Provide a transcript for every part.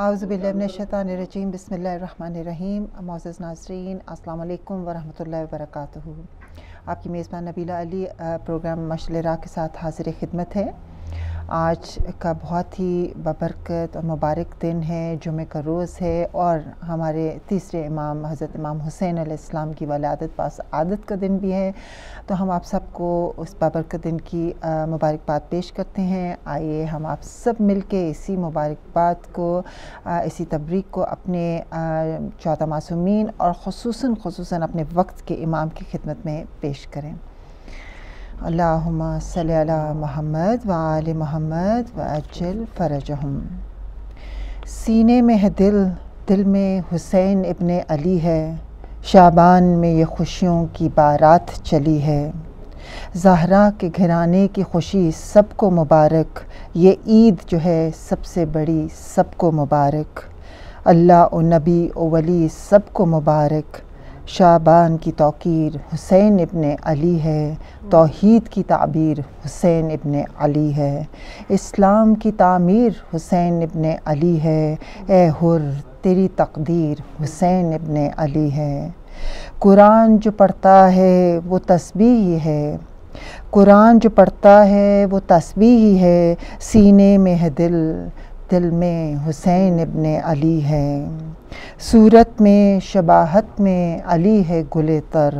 اعوذ باللہ من الشیطان الرجیم، بسم اللہ الرحمن الرحیم۔ معزز ناظرین، السلام علیکم ورحمۃ اللہ وبرکاتہ۔ آپ کی میزبان نبیلہ علی پروگرام مشل راہ کے ساتھ حاضر خدمت ہے۔ آج کا بہت ہی ببرکت اور مبارک دن ہے، جمعہ کا روز ہے اور ہمارے تیسرے امام، حضرت امام حسین علیہ السلام کی ولادت پاس عادت کا دن بھی ہے۔ تو ہم آپ سب کو اس بابرکت دن کی مبارکباد پیش کرتے ہیں۔ آئیے ہم آپ سب مل کے اسی مبارکباد کو اسی تبریک کو اپنے چوتھا معصومین اور خصوصاً خصوصاً اپنے وقت کے امام کی خدمت میں پیش کریں۔ اللہم صلی علی محمد و آل محمد و اجل فرجہم۔ سینے میں ہے دل دل میں حسین ابن علی ہے۔ شابان میں یہ خوشیوں کی بارات چلی ہے۔ زہرا کے گھرانے کی خوشی سب کو مبارک۔ یہ عید جو ہے سب سے بڑی، سب کو مبارک۔ اللہ و نبی و ولی سب کو مبارک۔ شابان کی توقیر حسین ابن علی ہے، توحید کی تعبیر حسین ابن علی ہے۔ اسلام کی تعمیر حسین ابن علی ہے۔ اے حر تیری تقدیر حسین ابن علی ہے۔ قرآن جو پڑھتا ہے وہ تسبیح ہے۔ قرآن جو پڑھتا ہے وہ تسبیح ہے۔ سینے میں ہے دل دل میں حسین ابن علی ہے۔ صورت میں، شباہت میں علی ہے گل تر۔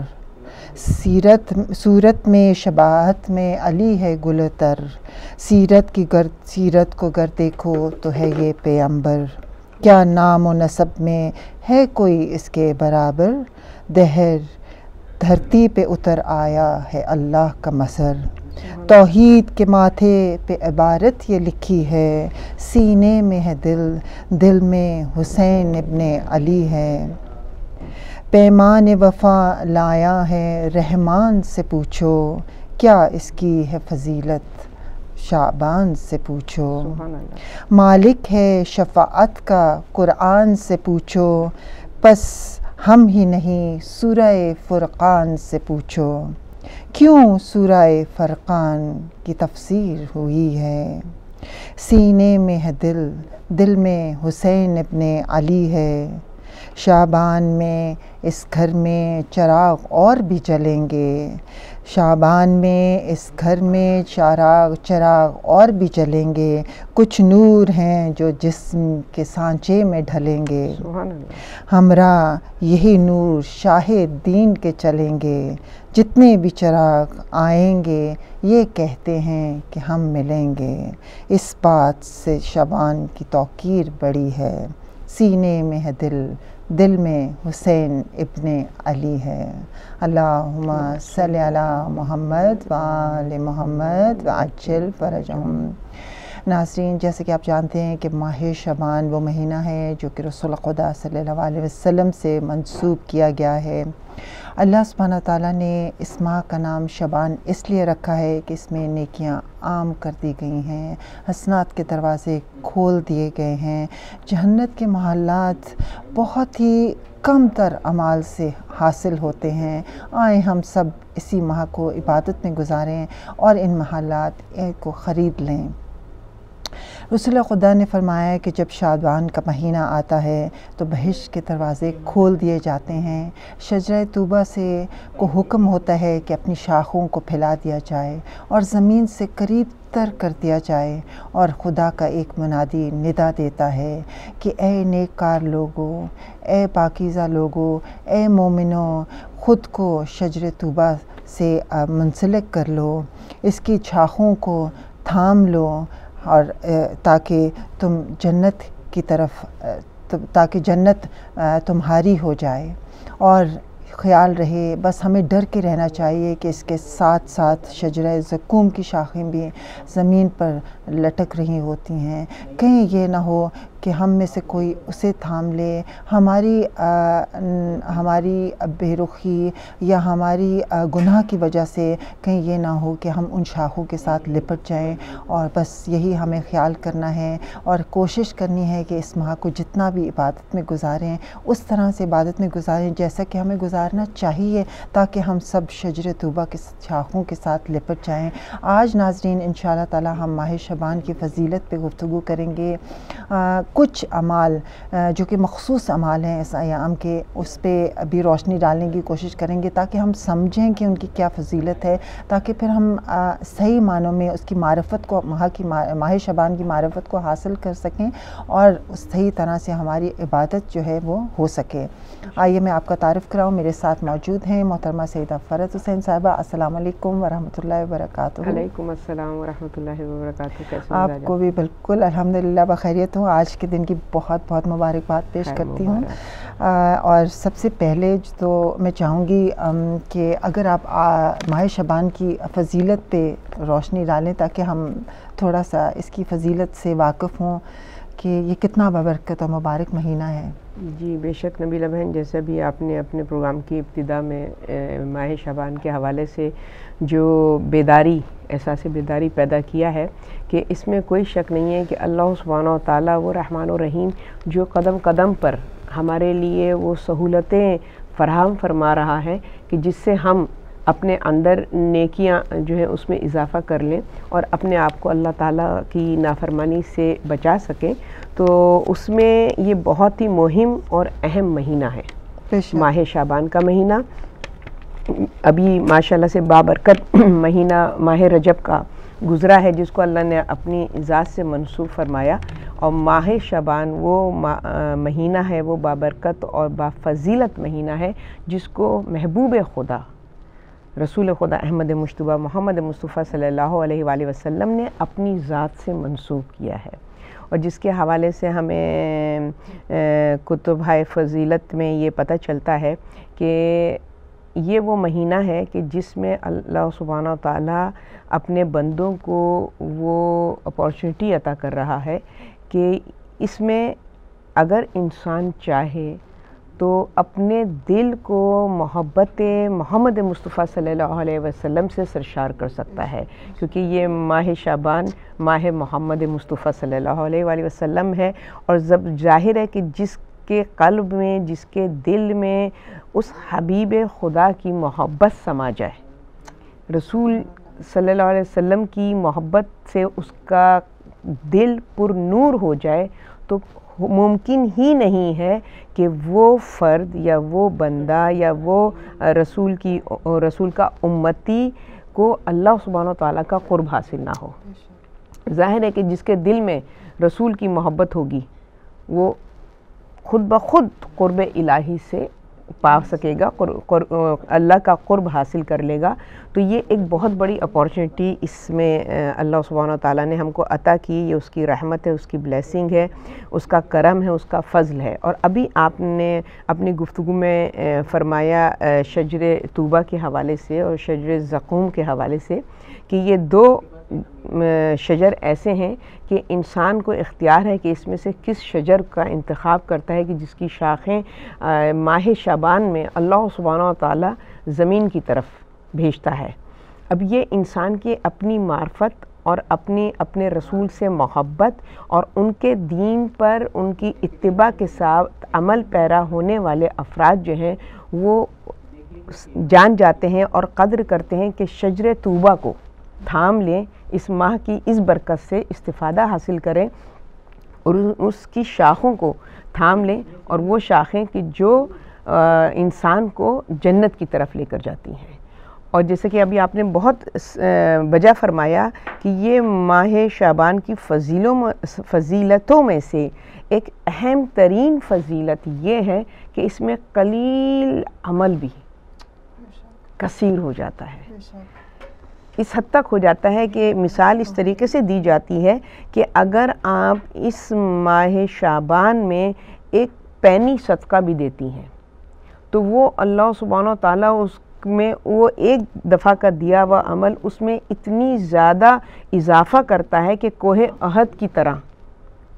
سیرت، صورت میں، شباہت میں علی ہے گل تر۔ سیرت کی گر، سیرت کو گر دیکھو تو ہے یہ پیمبر کیا نام و نصب میں ہے کوئی اس کے برابر؟ دہر، دھرتی پہ اتر آیا ہے اللہ کا مصر توحید کے ماتھے پہ عبارت یہ لکھی ہے سینے میں ہے دل دل میں حسین ابن علی ہے۔ پیمان وفا لایا ہے رحمان سے پوچھو کیا اس کی ہے فضیلت؟ شعبان سے پوچھو۔ مالک ہے شفاعت کا قرآن سے پوچھو۔ پس ہم ہی نہیں سورہ فرقان سے پوچھو۔ کیوں سورہ فرقان کی تفسیر ہوئی ہے؟ سینے میں ہے دل دل میں حسین ابن علی ہے۔ شابان میں اس گھر میں چراغ اور بھی جلیں گے۔ شابان میں اس گھر میں چراغ چراغ اور بھی جلیں گے۔ کچھ نور ہیں جو جسم کے سانچے میں ڈھلیں گے۔ ہمراہ یہی نور شاہ دین کے چلیں گے۔ جتنے بھی چراغ آئیں گے یہ کہتے ہیں کہ ہم ملیں گے۔ اس بات سے شبان کی توقیر بڑی ہے۔ سینے میں ہے دل دل میں حسین ابن علی ہے۔ اللہم صلی علی محمد و آل محمد و عجل فرجہم۔ ناظرین، جیسے کہ آپ جانتے ہیں کہ ماہ شبان وہ مہینہ ہے جو کہ رسول خدا صلی اللہ علیہ وسلم سے منسوب کیا گیا ہے۔ اللہ سبحانہ تعالیٰ نے اس ماہ کا نام شبان اس لیے رکھا ہے کہ اس میں نیکیاں عام کر دی گئی ہیں، حسنات کے دروازے کھول دیے گئے ہیں۔ جہنت کے محلات بہت ہی کم تر عمال سے حاصل ہوتے ہیں۔ آئیں ہم سب اسی ماہ کو عبادت میں گزاریں اور ان محلات کو خرید لیں۔ رسول خدا نے فرمایا کہ جب شادوان کا مہینہ آتا ہے تو بہش کے دروازے کھول دیے جاتے ہیں۔ شجرہ طوبہ سے کو حکم ہوتا ہے کہ اپنی شاخوں کو پھیلا دیا جائے اور زمین سے قریب تر کر دیا جائے اور خدا کا ایک منادی ندا دیتا ہے کہ اے نیک کار لوگو، اے پاکیزہ لوگو، اے مومنو، خود کو شجر طوبہ سے منسلک کر لو۔ اس کی چھاخوں کو تھام لو۔ اور تاکہ تم جنت کی طرف تاکہ جنت تمہاری ہو جائے اور خیال رہے۔ بس ہمیں ڈر کے رہنا چاہیے کہ اس کے ساتھ ساتھ شجرہ زکوم کی شاخیں بھی زمین پر لٹک رہی ہوتی ہیں۔ کہیں یہ نہ ہو کہ ہم میں سے کوئی اسے تھام لے، ہماری ہماری بے رخی یا ہماری گناہ کی وجہ سے کہیں یہ نہ ہو کہ ہم ان شاخوں کے ساتھ لپٹ جائیں۔ اور بس یہی ہمیں خیال کرنا ہے اور کوشش کرنی ہے کہ اس ماہ کو جتنا بھی عبادت میں گزاریں، اس طرح سے عبادت میں گزاریں جیسا کہ ہمیں گزارنا چاہیے، تاکہ ہم سب شجر طوبہ کے شاخوں کے ساتھ لپٹ جائیں۔ آج ناظرین ان شاء اللہ تعالیٰ ہم ماہ شب شبان کی فضیلت پہ گفتگو کریں گے۔ کچھ اعمال جو کہ مخصوص اعمال ہیں اس ایام کے، اس پہ بھی روشنی ڈالنے کی کوشش کریں گے تاکہ ہم سمجھیں کہ ان کی کیا فضیلت ہے، تاکہ پھر ہم صحیح معنوں میں اس کی معرفت کو، ماہ کی ماہ شبان کی معرفت کو حاصل کر سکیں اور صحیح طرح سے ہماری عبادت جو ہے وہ ہو سکے۔ آئیے میں آپ کا تعارف کراؤں۔ میرے ساتھ موجود ہیں محترمہ سیدہ فرت حسین صاحبہ۔ السلام علیکم ورحمۃ اللہ وبرکاتہ۔ علیکم السلام ورحمۃ اللہ وبرکاتہ۔ آپ کو بھی بالکل الحمدللہ بخیریت ہوں۔ آج کے دن کی بہت بہت مبارکباد پیش کرتی ہوں۔ اور سب سے پہلے تو میں چاہوں گی کہ اگر آپ ماہ شبان کی فضیلت پہ روشنی ڈالیں تاکہ ہم تھوڑا سا اس کی فضیلت سے واقف ہوں کہ یہ کتنا ببرکت اور مبارک مہینہ ہے۔ جی بے شک نبیلہ بہن جیسے بھی آپ نے اپنے پروگرام کی ابتدا میں ماہ شبان کے حوالے سے جو بیداری احساس بیداری پیدا کیا ہے کہ اس میں کوئی شک نہیں ہے کہ اللہ سبحانہ و تعالیٰ وہ رحمان و رحیم جو قدم قدم پر ہمارے لیے وہ سہولتیں فراہم فرما رہا ہے کہ جس سے ہم اپنے اندر نیکیاں جو ہے اس میں اضافہ کر لیں اور اپنے آپ کو اللہ تعالیٰ کی نافرمانی سے بچا سکیں تو اس میں یہ بہت ہی مہم اور اہم مہینہ ہے۔ ماہ شابان کا مہینہ ابھی ماشاءاللہ سے بابرکت مہینہ ماہ رجب کا گزرا ہے جس کو اللہ نے اپنی ذات سے منصوب فرمایا اور ماہ شبان وہ مہینہ ہے، وہ بابرکت اور بافضیلت مہینہ ہے جس کو محبوب خدا، رسول خدا احمد مشتبہ محمد مصطفیٰ صلی اللہ علیہ وآلہ وسلم نے اپنی ذات سے منسوخ کیا ہے اور جس کے حوالے سے ہمیں کتب فضیلت میں یہ پتہ چلتا ہے کہ یہ وہ مہینہ ہے کہ جس میں اللہ سبحانہ و تعالیٰ اپنے بندوں کو وہ اپارچونیٹی عطا کر رہا ہے کہ اس میں اگر انسان چاہے تو اپنے دل کو محبت محمد مصطفیٰ صلی اللہ علیہ وسلم سے سرشار کر سکتا ہے، کیونکہ یہ ماہ شابان ماہ محمد مصطفیٰ صلی اللہ علیہ وآلہ وسلم ہے۔ اور جب ظاہر ہے کہ جس کے قلب میں جس کے دل میں اس حبیب خدا کی محبت سما جائے۔ رسول صلی اللہ علیہ وسلم کی محبت سے اس کا دل پر نور ہو جائے تو ممکن ہی نہیں ہے کہ وہ فرد یا وہ بندہ یا وہ رسول کی رسول کا امتی کو اللہ سبحانہ و تعالیٰ کا قرب حاصل نہ ہو۔ ظاہر ہے کہ جس کے دل میں رسول کی محبت ہوگی وہ خود بخود قرب الہی سے پا سکے گا اللہ کا قرب حاصل کر لے گا۔ تو یہ ایک بہت بڑی اپورچنٹی اس میں اللہ سبحانہ تعالیٰ نے ہم کو عطا کی۔ یہ اس کی رحمت ہے، اس کی بلیسنگ ہے، اس کا کرم ہے، اس کا فضل ہے۔ اور ابھی آپ نے اپنی گفتگو میں فرمایا شجر طوبہ کے حوالے سے اور شجر زقوم کے حوالے سے کہ یہ دو شجر ایسے ہیں کہ انسان کو اختیار ہے کہ اس میں سے کس شجر کا انتخاب کرتا ہے کہ جس کی شاخیں ماہ شابان میں اللہ سبحانہ و تعالیٰ زمین کی طرف بھیجتا ہے۔ اب یہ انسان کی اپنی معرفت اور اپنی، اپنے رسول سے محبت اور ان کے دین پر ان کی اتباع کے ساتھ عمل پیرا ہونے والے افراد جو ہیں، وہ جان جاتے ہیں اور قدر کرتے ہیں کہ شجر طوبہ کو۔ تھام لیں اس ماہ کی اس برکت سے استفادہ حاصل کریں اور اس کی شاخوں کو تھام لیں اور وہ شاخیں کہ جو انسان کو جنت کی طرف لے کر جاتی ہیں۔ اور جیسے کہ ابھی آپ نے بہت بجا فرمایا کہ یہ ماہ شعبان کی فضیلوں فضیلتوں میں سے ایک اہم ترین فضیلت یہ ہے کہ اس میں قلیل عمل بھی کثیر ہو جاتا ہے۔ اس حد تک ہو جاتا ہے کہ مثال اس طریقے سے دی جاتی ہے کہ اگر آپ اس ماہ شابان میں ایک پینی صدقہ بھی دیتی ہیں، تو وہ اللہ سبحانہ و تعالیٰ اس میں وہ ایک دفعہ کا دیا ہوا عمل اس میں اتنی زیادہ اضافہ کرتا ہے کہ کوہ عہد کی طرح۔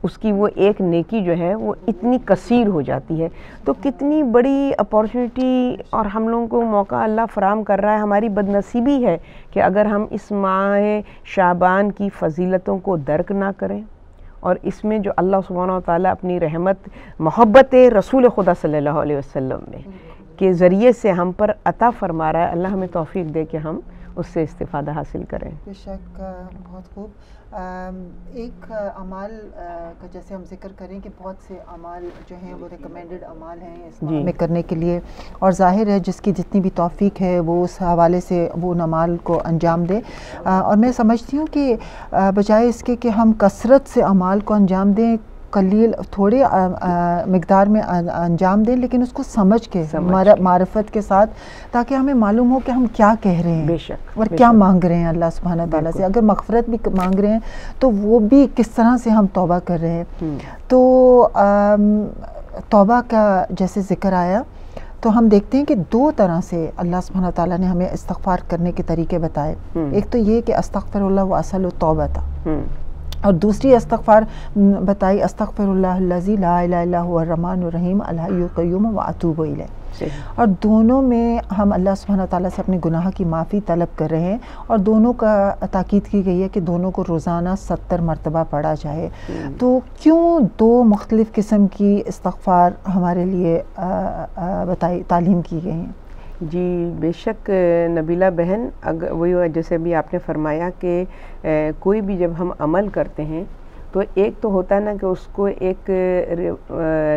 اس کی وہ ایک نیکی جو ہے وہ اتنی کثیر ہو جاتی ہے۔ تو کتنی بڑی اپورچنٹی اور ہم لوگوں کو موقع اللہ فراہم کر رہا ہے، ہماری بدنصیبی ہے کہ اگر ہم اس ماہ شابان کی فضیلتوں کو درک نہ کریں۔ اور اس میں جو اللہ سبحانہ و تعالیٰ اپنی رحمت، محبت رسول خدا صلی اللہ علیہ وسلم میں کے ذریعے سے ہم پر عطا فرما رہا ہے، اللہ ہمیں توفیق دے کہ ہم اس سے استفادہ حاصل کریں۔ بے شک بہت خوب۔ ایک اعمال کا جیسے ہم ذکر کریں کہ بہت سے اعمال جو ہیں وہ ریکمینڈڈ اعمال ہیں اس جی۔ میں کرنے کے لیے۔ اور ظاہر ہے جس کی جتنی بھی توفیق ہے وہ اس حوالے سے وہ نمال کو انجام دے۔ اور میں سمجھتی ہوں کہ بجائے اس کے کہ ہم کثرت سے اعمال کو انجام دیں قلیل تھوڑے مقدار میں انجام دیں لیکن اس کو سمجھ کے معرفت کے ساتھ تاکہ ہمیں معلوم ہو کہ ہم کیا کہہ رہے ہیں۔ بے شک اور کیا مانگ رہے ہیں اللہ سبحانہ تعالیٰ سے۔ اگر مغفرت بھی مانگ رہے ہیں تو وہ بھی کس طرح سے ہم توبہ کر رہے ہیں۔ تو توبہ کا جیسے ذکر آیا تو ہم دیکھتے ہیں کہ دو طرح سے اللہ سبحانہ تعالیٰ نے ہمیں استغفار کرنے کے طریقے بتائے۔ ایک تو یہ کہ استغفر اللہ و اصل و توبہ تھا۔ اور دوسری استغفار بتائی استغفر اللہ الذی لا الہ الا هو الرحمن الرحیم الحی القیوم و اتوب الیہ۔ اور دونوں میں ہم اللہ سبحانہ تعالیٰ سے اپنے گناہ کی معافی طلب کر رہے ہیں اور دونوں کا تاکید کی گئی ہے کہ دونوں کو روزانہ ستر مرتبہ پڑھا جائے۔ تو کیوں دو مختلف قسم کی استغفار ہمارے لیے بتائی تعلیم کی گئی ہیں؟ جی بے شک نبیلہ بہن اگر وہی جیسے بھی آپ نے فرمایا کہ کوئی بھی جب ہم عمل کرتے ہیں تو ایک تو ہوتا ہے نا کہ اس کو ایک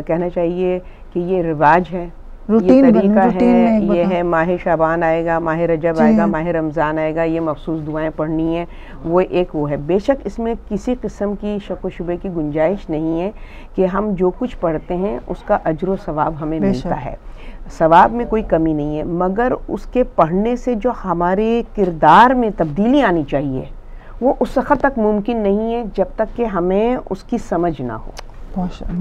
کہنا چاہیے کہ یہ رواج ہے یہ طریقہ ہے یہ ہے ماہ شابان آئے گا ماہ رجب آئے گا جی۔ ماہ رمضان آئے گا یہ مخصوص دعائیں پڑھنی ہیں وہ ایک وہ ہے۔ بے شک اس میں کسی قسم کی شک و شبے کی گنجائش نہیں ہے کہ ہم جو کچھ پڑھتے ہیں اس کا اجر و ثواب ہمیں ملتا ہے۔ ثواب میں کوئی کمی نہیں ہے مگر اس کے پڑھنے سے جو ہمارے کردار میں تبدیلی آنی چاہیے وہ اس وقت تک ممکن نہیں ہے جب تک کہ ہمیں اس کی سمجھ نہ ہو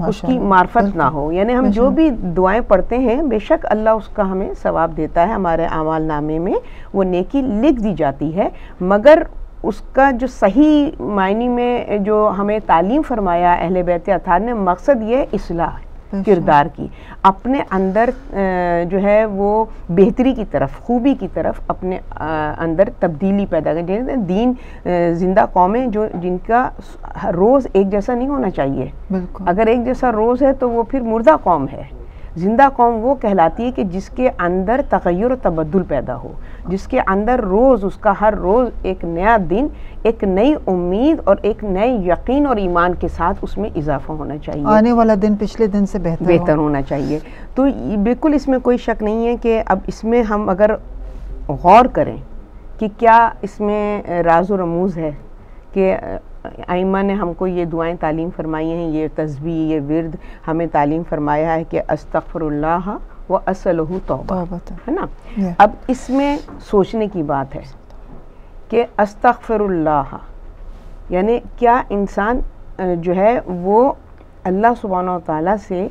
اس کی معرفت نہ ہو۔ یعنی ہم جو بھی دعائیں پڑھتے ہیں بے شک اللہ اس کا ہمیں ثواب دیتا ہے ہمارے اعمال نامے میں وہ نیکی لکھ دی جاتی ہے۔ مگر اس کا جو صحیح معنی میں جو ہمیں تعلیم فرمایا اہل بیت اتھار نے مقصد یہ اصلاح ہے۔ کردار کی۔ اپنے اندر جو ہے وہ بہتری کی طرف خوبی کی طرف اپنے اندر تبدیلی پیدا کریں دین زندہ قومیں جو جن کا روز ایک جیسا نہیں ہونا چاہیے۔ اگر ایک جیسا روز ہے تو وہ پھر مردہ قوم ہے۔ زندہ قوم وہ کہلاتی ہے کہ جس کے اندر تغیر و تبدل پیدا ہو جس کے اندر روز اس کا ہر روز ایک نیا دن ایک نئی امید اور ایک نئے یقین اور ایمان کے ساتھ اس میں اضافہ ہونا چاہیے۔ آنے والا دن پچھلے دن سے بہتر بہتر ہونا چاہیے۔ تو بالکل اس میں کوئی شک نہیں ہے کہ اب اس میں ہم اگر غور کریں کہ کیا اس میں راز و رموز ہے کہ ائمہ نے ہم کو یہ دعائیں تعلیم فرمائی ہیں یہ تسبیح یہ ورد ہمیں تعلیم فرمایا ہے کہ استغفر اللہ و اسلح توبہ ہے نا؟ اب اس میں سوچنے کی بات ہے کہ استغفر اللہ یعنی کیا انسان جو ہے وہ اللہ سبحانہ و تعالیٰ سے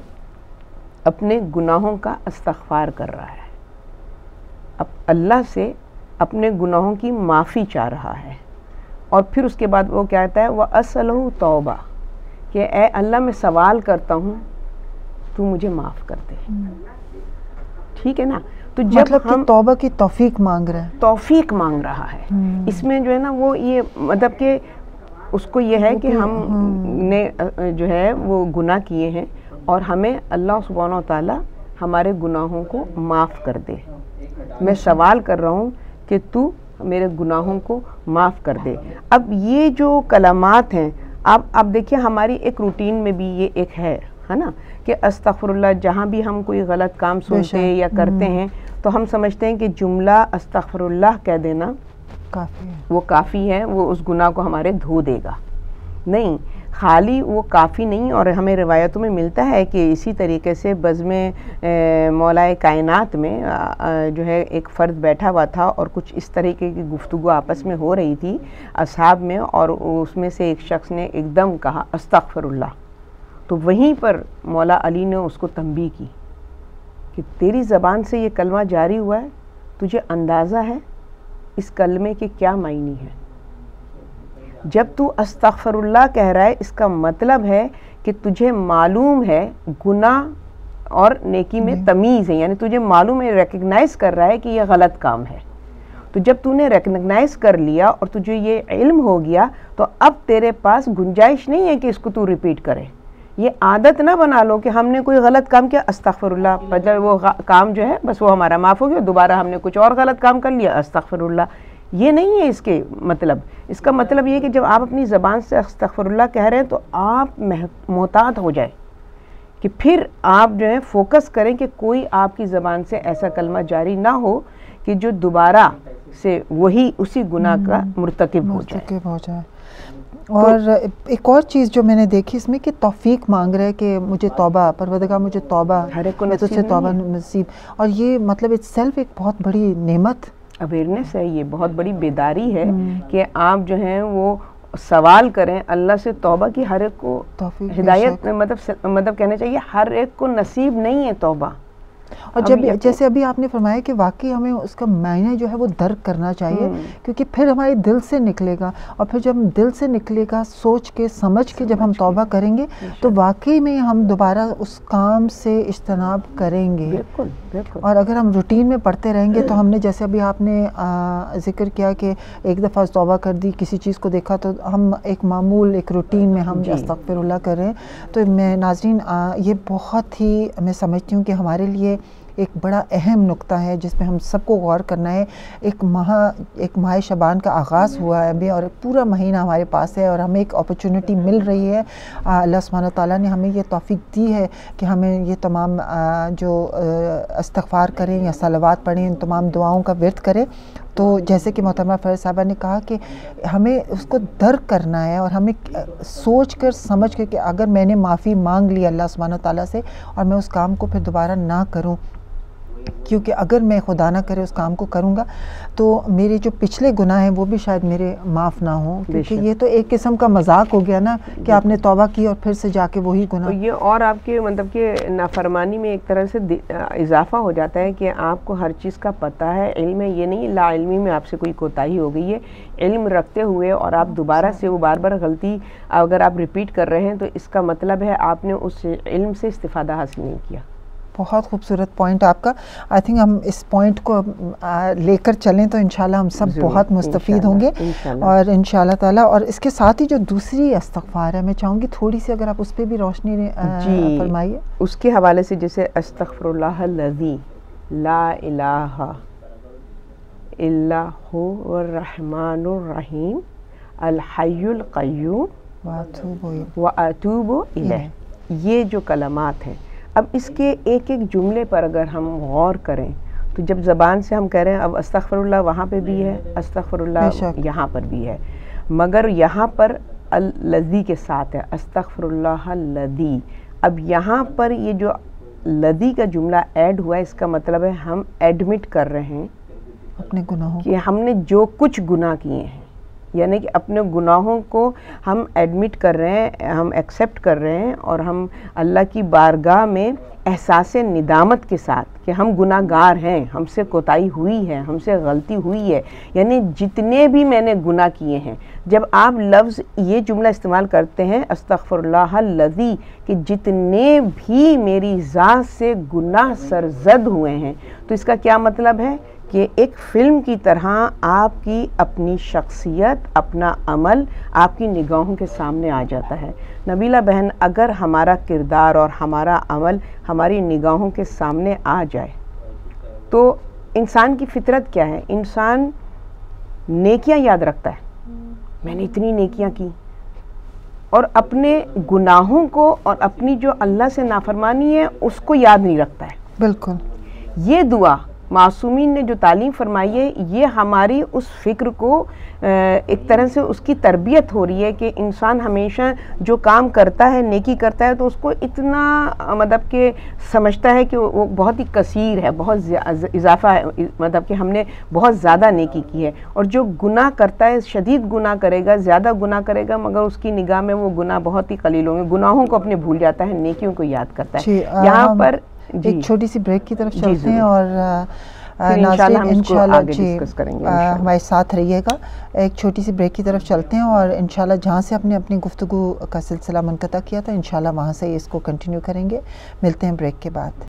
اپنے گناہوں کا استغفار کر رہا ہے اب اللہ سے اپنے گناہوں کی معافی چاہ رہا ہے۔ اور پھر اس کے بعد وہ کیا کہتا ہے وہ اصل توبہ کہ اے اللہ میں سوال کرتا ہوں تو مجھے معاف کر دے۔ ٹھیک ہے نا؟ تو جب مطلب ہم توبہ کی توفیق مانگ رہے ہیں۔ توفیق مانگ رہا ہے۔ اس میں جو ہے نا وہ یہ مطلب کہ اس کو یہ ہے کہ ہم نے جو ہے وہ گناہ کیے ہیں اور ہمیں اللہ سبحانہ و تعالیٰ ہمارے گناہوں کو معاف کر دے۔ میں سوال کر رہا ہوں کہ تو میرے گناہوں کو معاف کر دے۔ اب یہ جو کلمات ہیں اب اب دیکھیے ہماری ایک روٹین میں بھی یہ ایک ہے ہے نا؟ کہ استغفر اللہ جہاں بھی ہم کوئی غلط کام سنتے یا کرتے ہیں تو ہم سمجھتے ہیں کہ جملہ استغفر اللہ کہہ دینا کافی وہ کافی ہے وہ اس گناہ کو ہمارے دھو دے گا۔ نہیں خالی وہ کافی نہیں اور ہمیں روایتوں میں ملتا ہے کہ اسی طریقے سے بزم مولا کائنات میں جو ہے ایک فرد بیٹھا ہوا تھا اور کچھ اس طریقے کی گفتگو آپس میں ہو رہی تھی اصحاب میں اور اس میں سے ایک شخص نے ایک دم کہا استغفر اللہ تو وہیں پر مولا علی نے اس کو تنبیہ کی کہ تیری زبان سے یہ کلمہ جاری ہوا ہے، تجھے اندازہ ہے اس کلمے کے کیا معنی ہے جب تو استغفر اللہ کہہ رہا ہے اس کا مطلب ہے کہ تجھے معلوم ہے گناہ اور نیکی میں جی۔ تمیز ہے یعنی تجھے معلوم ہے ریکگنائز کر رہا ہے کہ یہ غلط کام ہے۔ تو جب تو نے ریکگنائز کر لیا اور تجھے یہ علم ہو گیا تو اب تیرے پاس گنجائش نہیں ہے کہ اس کو تو ریپیٹ کرے۔ یہ عادت نہ بنا لو کہ ہم نے کوئی غلط کام کیا استغفر اللہ۔ مطلب وہ کام جو ہے بس وہ ہمارا معاف ہو گیا دوبارہ ہم نے کچھ اور غلط کام کر لیا استغفر اللہ۔ یہ نہیں ہے اس کے مطلب۔ اس کا مطلب یہ کہ جب آپ اپنی زبان سے استغفر اللہ کہہ رہے ہیں تو آپ محتاط ہو جائے کہ پھر آپ جو ہے فوکس کریں کہ کوئی آپ کی زبان سے ایسا کلمہ جاری نہ ہو کہ جو دوبارہ سے وہی اسی گناہ کا مرتکب ہو جائے۔ مرتکب ہو جائے۔ اور ایک اور چیز جو میں نے دیکھی اس میں کہ توفیق مانگ رہے کہ مجھے توبہ پروردگار مجھے توبہ ہر ایک کو نصیب توبہ نہیں نصیب۔ اور یہ مطلب اٹ سیلف ایک بہت بڑی نعمت اویئرنیس ہے یہ بہت بڑی بیداری ہے کہ آپ جو ہیں وہ سوال کریں اللہ سے توبہ کی ہر ایک کو ہدایت مطلب مطلب کہنا چاہیے ہر ایک کو نصیب نہیں ہے توبہ۔ اور جب جیسے ابھی آپ نے فرمایا کہ واقعی ہمیں اس کا معنی جو ہے وہ درک کرنا چاہیے کیونکہ پھر ہمارے دل سے نکلے گا۔ اور پھر جب دل سے نکلے گا سوچ کے سمجھ کے جب ہم توبہ کریں گے تو واقعی میں ہم دوبارہ اس کام سے اجتناب کریں گے۔ بالکل بالکل۔ اور اگر ہم روٹین میں پڑھتے رہیں گے تو ہم نے جیسے ابھی آپ نے ذکر کیا کہ ایک دفعہ توبہ کر دی کسی چیز کو دیکھا تو ہم ایک معمول ایک روٹین میں ہم جی۔ استغفر اللہ کر رہے ہیں۔ تو میں ناظرین یہ بہت ہی میں سمجھتی ہوں کہ ہمارے لیے ایک بڑا اہم نقطہ ہے جس پہ ہم سب کو غور کرنا ہے۔ ایک ماہ ایک ماہ شبان کا آغاز ہوا ہے ابھی اور پورا مہینہ ہمارے پاس ہے اور ہمیں ایک اپرچونٹی مل رہی ہے۔ اللہ سبحانہ تعالیٰ نے ہمیں یہ توفیق دی ہے کہ ہمیں یہ تمام جو استغفار کریں یا صلوات پڑھیں، ان تمام دعاؤں کا ورد کریں۔ تو جیسے کہ محترمہ فرض صاحبہ نے کہا کہ ہمیں اس کو درک کرنا ہے اور ہمیں سوچ کر، سمجھ کر کہ اگر میں نے معافی مانگ لی اللہ سبحانہ تعالیٰ سے اور میں اس کام کو پھر دوبارہ نہ کروں۔ کیونکہ اگر میں خدا نہ کرے اس کام کو کروں گا تو میرے جو پچھلے گناہ ہیں وہ بھی شاید میرے معاف نہ ہوں۔ کیونکہ۔ یہ تو ایک قسم کا مذاق ہو گیا نا کہ آپ نے توبہ کی اور پھر سے جا کے وہی گناہ۔ یہ اور آپ کے مطلب کہ نافرمانی میں ایک طرح سے اضافہ ہو جاتا ہے کہ آپ کو ہر چیز کا پتہ ہے۔ علم ہے یہ نہیں لا علمی میں آپ سے کوئی کوتاہی ہو گئی ہے۔ علم رکھتے ہوئے اور آپ دوبارہ سے وہ بار بار غلطی اگر آپ ریپیٹ کر رہے ہیں تو اس کا مطلب ہے آپ نے اس علم سے استفادہ حاصل نہیں کیا۔ بہت خوبصورت پوائنٹ آپ کا. آئی تھنک ہم اس پوائنٹ کو لے کر چلیں تو انشاءاللہ ہم سب بہت مستفید ہوں گے۔ اور انشاءاللہ تعالیٰ اور اس کے ساتھ ہی جو دوسری استغفار ہے میں چاہوں گی تھوڑی سی اگر آپ اس پہ بھی روشنی جی فرمائیے. اس کے حوالے سے جیسے استغفر اللہ الذی لا الہ الا هو الرحمن الرحیم الحی القیوم واتوب الیہ۔ واتوب الیہ. یہ جو کلمات ہیں اب اس کے ایک ایک جملے پر اگر ہم غور کریں تو جب زبان سے ہم کہہ رہے ہیں اب استغفر اللہ وہاں پہ بھی ہے استغفر اللہ۔ یہاں پر بھی ہے۔ مگر یہاں پر الذی کے ساتھ ہے استغفر اللہ الذی اب یہاں پر یہ جو لدی کا جملہ ایڈ ہوا ہے اس کا مطلب ہے ہم ایڈمٹ کر رہے ہیں اپنے گناہوں کہ ہم نے جو کچھ گناہ کیے ہیں۔ یعنی کہ اپنے گناہوں کو ہم ایڈمٹ کر رہے ہیں، ہم ایکسیپٹ کر رہے ہیں اور ہم اللہ کی بارگاہ میں احساس ندامت کے ساتھ کہ ہم گناہ گار ہیں، ہم سے کوتاہی ہوئی ہے، ہم سے غلطی ہوئی ہے۔ یعنی جتنے بھی میں نے گناہ کیے ہیں، جب آپ لفظ یہ جملہ استعمال کرتے ہیں استغفر اللہ الذی، کہ جتنے بھی میری ذات سے گناہ سرزد ہوئے ہیں، تو اس کا کیا مطلب ہے؟ کہ ایک فلم کی طرح آپ کی اپنی شخصیت اپنا عمل آپ کی نگاہوں کے سامنے آ جاتا ہے۔ نبیلہ بہن اگر ہمارا کردار اور ہمارا عمل ہماری نگاہوں کے سامنے آ جائے تو انسان کی فطرت کیا ہے؟ انسان نیکیاں یاد رکھتا ہے۔ میں نے اتنی نیکیاں کی۔ اور اپنے گناہوں کو اور اپنی جو اللہ سے نافرمانی ہے اس کو یاد نہیں رکھتا ہے۔ بالکل۔ یہ دعا معصومین نے جو تعلیم فرمائی ہے یہ ہماری اس فکر کو ایک طرح سے اس کی تربیت ہو رہی ہے کہ انسان ہمیشہ جو کام کرتا ہے نیکی کرتا ہے تو اس کو اتنا مطلب کہ سمجھتا ہے کہ وہ بہت ہی کثیر ہے بہت اضافہ ہے مطلب کہ ہم نے بہت زیادہ نیکی کی ہے۔ اور جو گناہ کرتا ہے شدید گناہ کرے گا زیادہ گناہ کرے گا مگر اس کی نگاہ میں وہ گناہ بہت ہی قلیل ہوں گے۔ گناہوں کو اپنے بھول جاتا ہے نیکیوں کو یاد کرتا ہے۔ یہاں پر ایک چھوٹی سی بریک کی طرف جی چلتے ہیں اور ناظرین انشاءاللہ جی ہمارے ساتھ رہیے گا۔ ایک چھوٹی سی بریک کی طرف چلتے ہیں اور انشاءاللہ جہاں سے اپنے اپنی گفتگو کا سلسلہ منقطع کیا تھا انشاءاللہ وہاں سے اس کو کنٹینیو کریں گے۔ ملتے ہیں بریک کے بعد۔